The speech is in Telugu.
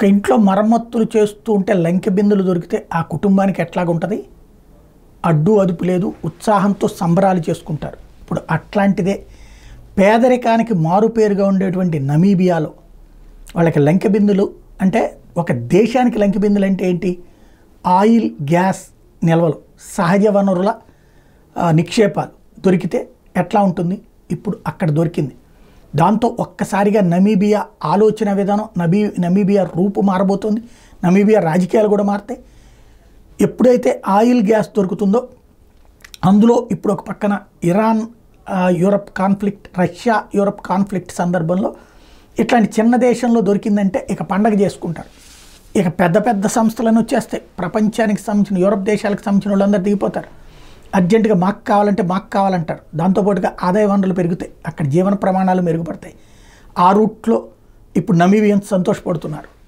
ఒక ఇంట్లో మరమ్మతులు చేస్తూ ఉంటే లంకె బిందులు దొరికితే ఆ కుటుంబానికి ఎట్లాగుంటుంది? అడ్డు అదుపు లేదు ఉత్సాహంతో సంబరాలు చేసుకుంటారు. ఇప్పుడు అట్లాంటిదే పేదరికానికి మారుపేరుగా ఉండేటువంటి నమీబియాలో వాళ్ళకి లంకె బిందులు అంటే ఒక దేశానికి లంకె బిందులు అంటే ఏంటి? ఆయిల్ గ్యాస్ నిల్వలు సహజ వనరుల నిక్షేపాలు దొరికితే ఎట్లా ఉంటుంది? ఇప్పుడు అక్కడ దొరికింది. దాంతో ఒక్కసారిగా నమీబియా ఆలోచన విధానం నమీ నమీబియా రూపు మారబోతుంది. నమీబియా రాజకీయాలు కూడా మారుతాయి. ఎప్పుడైతే ఆయిల్ గ్యాస్ దొరుకుతుందో అందులో ఇప్పుడు ఒక పక్కన Iran Europe conflict Russia Europe conflict సందర్భంలో ఇట్లాంటి చిన్న దేశంలో దొరికిందంటే ఇక పండగ చేసుకుంటారు. ఇక పెద్ద పెద్ద సంస్థలను వచ్చేస్తాయి ప్రపంచానికి సంబంధించిన యూరప్ దేశాలకు సంబంధించిన వాళ్ళందరూ దిగిపోతారు. అర్జెంటుగా మాకు కావాలంటే మాకు కావాలంటారు. దాంతోపాటుగా ఆదాయ వనరులు పెరుగుతాయి. అక్కడ జీవన ప్రమాణాలు మెరుగుపడతాయి. ఆ రూట్లో ఇప్పుడు నమీబియన్స్ సంతోషపడుతున్నారు.